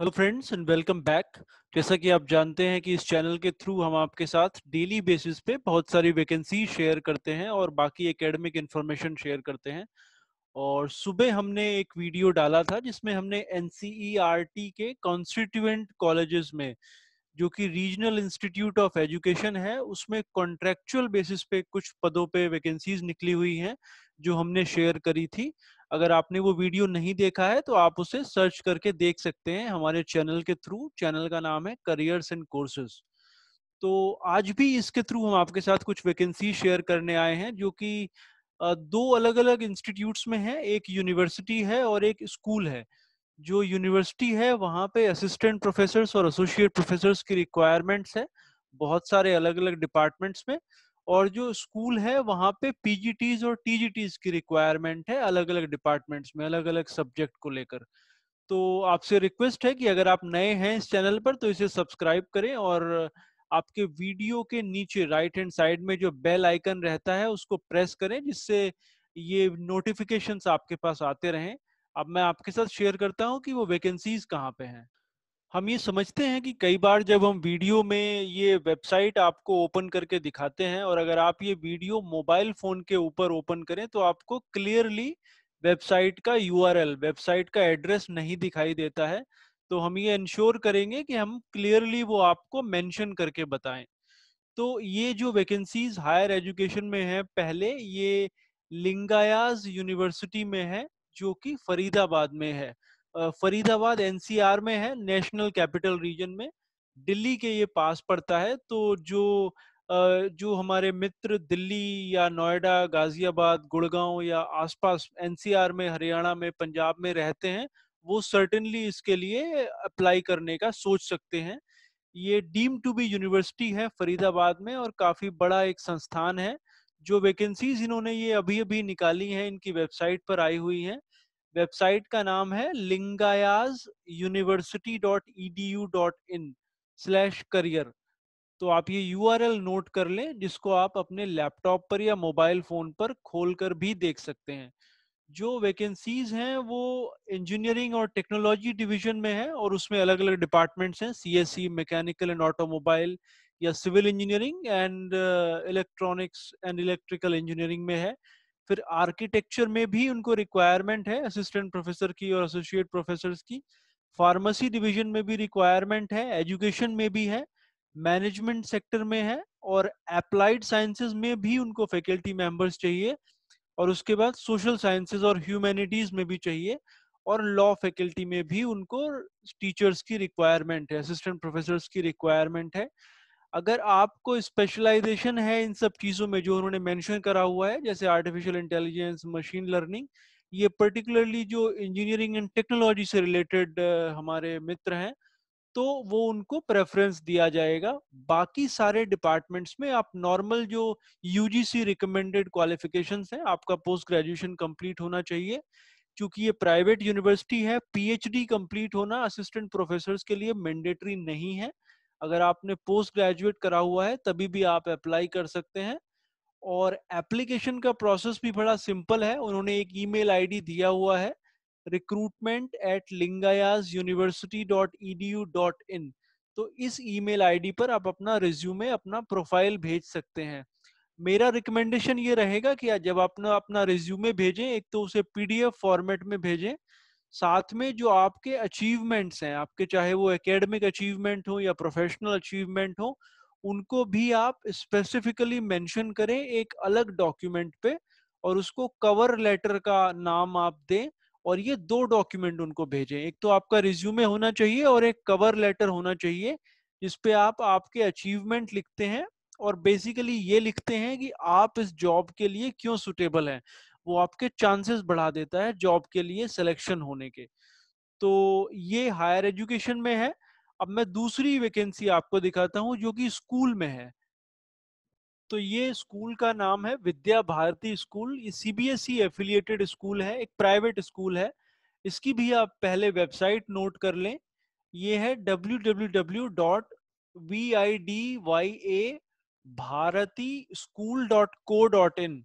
Hello friends and welcome back जैसा कि आप जानते हैं कि इस चैनल के थ्रू हम आपके साथ डेली बेसिस पे बहुत सारी वैकेंसी शेयर करते हैं और बाकी एकेडमिक इंफॉर्मेशन शेयर करते हैं। और सुबह हमने एक वीडियो डाला था जिसमें हमने एन e के कॉन्स्टिट्यूएंट कॉलेजेस में, जो कि रीजनल इंस्टीट्यूट ऑफ़ एजुकेशन है, उसमें कॉन्ट्रेक्चुअल बेसिस पे कुछ पदों पे वैकेंसीज निकली हुई हैं, जो हमने शेयर करी थी। अगर आपने वो वीडियो नहीं देखा है तो आप उसे सर्च करके देख सकते हैं हमारे चैनल के थ्रू। चैनल का नाम है करियर्स एंड कोर्सेज तो आज भी इसके थ्रू हम आपके साथ कुछ वैकेंसी शेयर करने आए हैं, जो कि दो अलग अलग इंस्टीट्यूट्स में है। एक यूनिवर्सिटी है और एक स्कूल है। जो यूनिवर्सिटी है, वहाँ पे असिस्टेंट प्रोफेसर और एसोसिएट प्रोफेसर की रिक्वायरमेंट्स है, बहुत सारे अलग अलग डिपार्टमेंट्स में। और जो स्कूल है, वहाँ पे पीजीटीज और टीजीटीज की रिक्वायरमेंट है अलग अलग डिपार्टमेंट्स में अलग अलग सब्जेक्ट को लेकर। तो आपसे रिक्वेस्ट है कि अगर आप नए हैं इस चैनल पर तो इसे सब्सक्राइब करें और आपके वीडियो के नीचे राइट हैंड साइड में जो बेल आइकन रहता है, उसको प्रेस करें, जिससे ये नोटिफिकेशंस आपके पास आते रहें। अब मैं आपके साथ शेयर करता हूँ कि वो वैकेंसीज कहाँ पे हैं। हम ये समझते हैं कि कई बार जब हम वीडियो में ये वेबसाइट आपको ओपन करके दिखाते हैं और अगर आप ये वीडियो मोबाइल फ़ोन के ऊपर ओपन करें तो आपको क्लियरली वेबसाइट का यूआरएल, वेबसाइट का एड्रेस नहीं दिखाई देता है। तो हम ये इंश्योर करेंगे कि हम क्लियरली वो आपको मेंशन करके बताएँ। तो ये जो वैकेंसीज हायर एजुकेशन में है, पहले ये लिंगायाज यूनिवर्सिटी में है, जो कि फरीदाबाद में है। फरीदाबाद एनसीआर में है, नेशनल कैपिटल रीजन में। दिल्ली के ये पास पड़ता है तो जो जो हमारे मित्र दिल्ली या नोएडा, गाजियाबाद, गुड़गांव या आसपास एनसीआर में, हरियाणा में, पंजाब में रहते हैं, वो सर्टेनली इसके लिए अप्लाई करने का सोच सकते हैं। ये डीम टू बी यूनिवर्सिटी है फरीदाबाद में और काफ़ी बड़ा एक संस्थान है, जो वैकेंसीज इन्होंने ये अभी अभी निकाली हैं, इनकी वेबसाइट पर आई हुई हैं। वेबसाइट का नाम है Lingaya's university dot E D U dot in slash career तो आप ये यू आर एल नोट कर लें, जिसको आप अपने लैपटॉप पर या मोबाइल फ़ोन पर खोल कर भी देख सकते हैं। जो वैकेंसीज हैं, वो इंजीनियरिंग और टेक्नोलॉजी डिवीज़न में है और उसमें अलग अलग डिपार्टमेंट्स हैं C S C mechanical and automobile या civil engineering and electronics and electrical engineering में है। फिर आर्किटेक्चर में भी उनको रिक्वायरमेंट है असिस्टेंट प्रोफेसर की और एसोसिएट प्रोफेसर की। फार्मेसी डिवीज़न में भी रिक्वायरमेंट है एजुकेशन में भी है मैनेजमेंट सेक्टर में है और अप्लाइड साइंसेज में भी उनको फैकल्टी मेंबर्स चाहिए और उसके बाद सोशल साइंसेज और ह्यूमैनिटीज में भी चाहिए और लॉ फैकल्टी में भी उनको टीचर्स की रिक्वायरमेंट है असिस्टेंट प्रोफेसर की रिक्वायरमेंट है। अगर आपको स्पेशलाइजेशन है इन सब चीज़ों में जो उन्होंने मेंशन करा हुआ है, जैसे आर्टिफिशियल इंटेलिजेंस मशीन लर्निंग ये पर्टिकुलरली जो इंजीनियरिंग एंड टेक्नोलॉजी से रिलेटेड हमारे मित्र हैं तो वो उनको प्रेफरेंस दिया जाएगा। बाकी सारे डिपार्टमेंट्स में आप नॉर्मल जो यूजीसी रिकमेंडेड क्वालिफिकेशन है, आपका पोस्ट ग्रेजुएशन कंप्लीट होना चाहिए, क्योंकि ये प्राइवेट यूनिवर्सिटी है पीएचडी कंप्लीट होना असिस्टेंट प्रोफेसर के लिए मैंडेटरी नहीं है। अगर आपने पोस्ट ग्रेजुएट करा हुआ है, तभी भी आप अप्लाई कर सकते हैं। और एप्लीकेशन का प्रोसेस भी बड़ा सिंपल है। उन्होंने एक ईमेल आईडी दिया हुआ है recruitment at Lingaya's university dot E D U dot in तो इस ईमेल आईडी पर आप अपना रिज्यूमे अपना प्रोफ़ाइल भेज सकते हैं। मेरा रिकमेंडेशन ये रहेगा कि जब आप अपना रिज्यूमे भेजें, एक तो उसे पीडीएफ फॉर्मेट में भेजें साथ में जो आपके अचीवमेंट्स हैं, आपके चाहे वो एकेडमिक अचीवमेंट हो या प्रोफेशनल अचीवमेंट हो, उनको भी आप स्पेसिफिकली मेंशन करें एक अलग डॉक्यूमेंट पे और उसको कवर लेटर का नाम आप दें और ये दो डॉक्यूमेंट उनको भेजें। एक तो आपका रिज्यूमे होना चाहिए और एक कवर लेटर होना चाहिए जिसपे आप आपके अचीवमेंट लिखते हैं और बेसिकली ये लिखते हैं कि आप इस जॉब के लिए क्यों सुटेबल हैं। वो आपके चांसेस बढ़ा देता है जॉब के लिए सिलेक्शन होने के। तो ये हायर एजुकेशन में है। अब मैं दूसरी वैकेंसी आपको दिखाता हूँ जो कि स्कूल में है। तो ये स्कूल का नाम है विद्या भारती स्कूल ये सीबीएसई एफिलिएटेड स्कूल है, एक प्राइवेट स्कूल है। इसकी भी आप पहले वेबसाइट नोट कर लें। ये है W W W dot V I D Y A Bharati school dot co dot in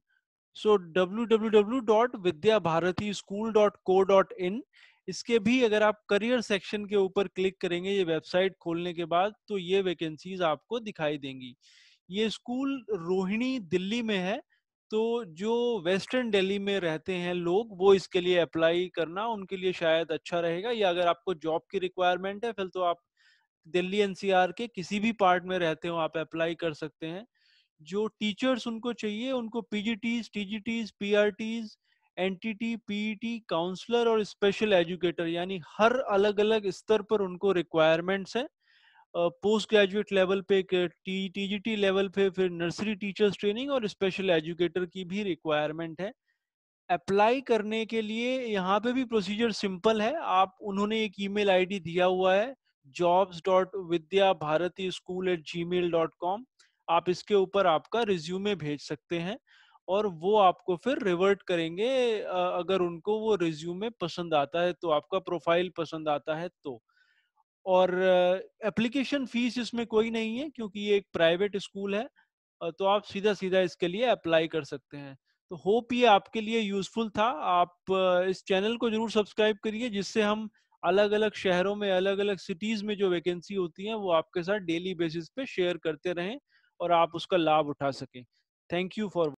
so www.vidyabharatischool.co.in इसके भी अगर आप करियर सेक्शन के ऊपर क्लिक करेंगे ये वेबसाइट खोलने के बाद तो ये वैकेंसीज आपको दिखाई देंगी। ये स्कूल रोहिणी दिल्ली में है तो जो वेस्टर्न दिल्ली में रहते हैं लोग, वो इसके लिए अप्लाई करना उनके लिए शायद अच्छा रहेगा, या अगर आपको जॉब की रिक्वायरमेंट है, फिर तो आप दिल्ली एनसीआर के किसी भी पार्ट में रहते हो, आप अप्लाई कर सकते हैं। जो टीचर्स उनको चाहिए, उनको PGTs TGTs PRTs NTT PET counsellor और स्पेशल एजुकेटर यानी हर अलग अलग स्तर पर उनको रिक्वायरमेंट्स है। पोस्ट ग्रेजुएट लेवल पे टी टीजीटी लेवल पे फिर नर्सरी टीचर्स ट्रेनिंग और स्पेशल एजुकेटर की भी रिक्वायरमेंट है। अप्लाई करने के लिए यहाँ पे भी प्रोसीजर सिंपल है। आप, उन्होंने एक ईमेल आईडी दिया हुआ है jobs dot Vidya Bharati school आप इसके ऊपर आपका रिज्यूमे भेज सकते हैं और वो आपको फिर रिवर्ट करेंगे अगर उनको वो रिज्यूमे पसंद आता है तो आपका प्रोफ़ाइल पसंद आता है तो। और एप्लीकेशन फ़ीस इसमें कोई नहीं है क्योंकि ये एक प्राइवेट स्कूल है तो आप सीधा सीधा इसके लिए अप्लाई कर सकते हैं। तो होप ये आपके लिए यूजफुल था। आप इस चैनल को ज़रूर सब्सक्राइब करिए जिससे हम अलग अलग शहरों में अलग अलग सिटीज़ में जो वैकेंसी होती है वो आपके साथ डेली बेसिस पे शेयर करते रहें। और आप उसका लाभ उठा सकें। Thank you for